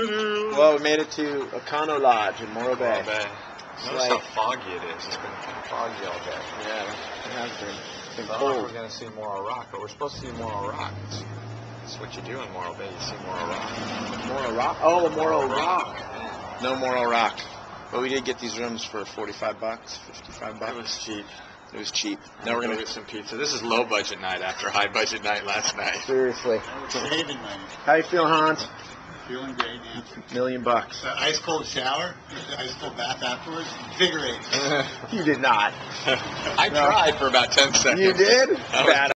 Afternoon. Well, we made it to Econo Lodge in Morro Bay. Morro Bay. Notice like- how foggy it is. It's been kind of foggy all day. Yeah, it has been. It's been I don't know if we're going to see Morro Rock, but we're supposed to see Morro Rock. That's, that's what you do in Morro Bay. You see Morro Rock. Morro Rock? Oh, Morro Rock. Yeah. No Morro Rock. But we did get these rooms for 45 bucks, 55 bucks. It was cheap. It was cheap. Now we're going to get some pizza. This is low budget night after high budget night last night. Seriously. Saving money. How you feeling, Hans? Feeling great, man. Million bucks. The ice cold shower, the ice cold bath afterwards, invigorating. You did not. I tried for about 10 seconds. You did? Bad